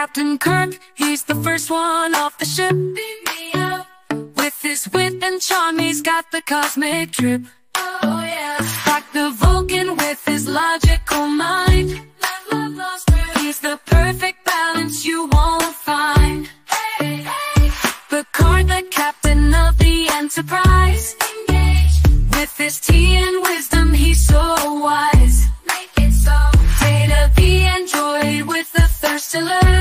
Captain Kirk, he's the first one off the ship. With his wit and charm, he's got the cosmic trip. Oh yeah. Like the Vulcan with his logical mind. He's the perfect balance you won't find. The Picard, the captain of the Enterprise. Engage. With his tea and wisdom, he's so wise. Make it so. Data, the android with the thirst to learn.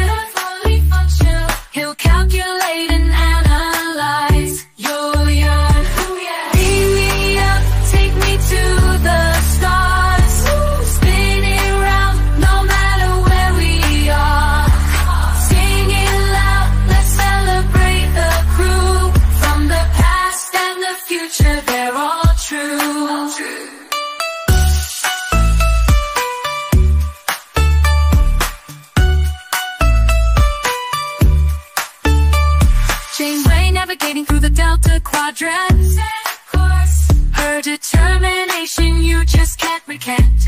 Navigating through the Delta Quadrant. Her determination you just can't recant.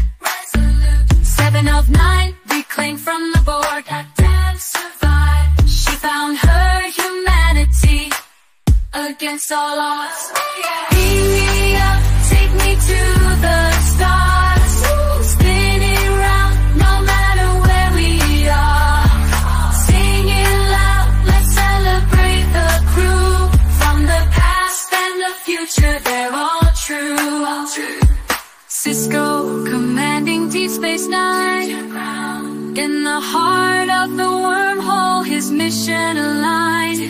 Seven of nine reclaimed from the Borg. Captain survived. She found her humanity against all odds. Beam Sisko commanding Deep Space Nine. In the heart of the wormhole, his mission aligned.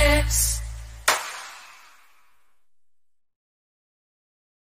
lips.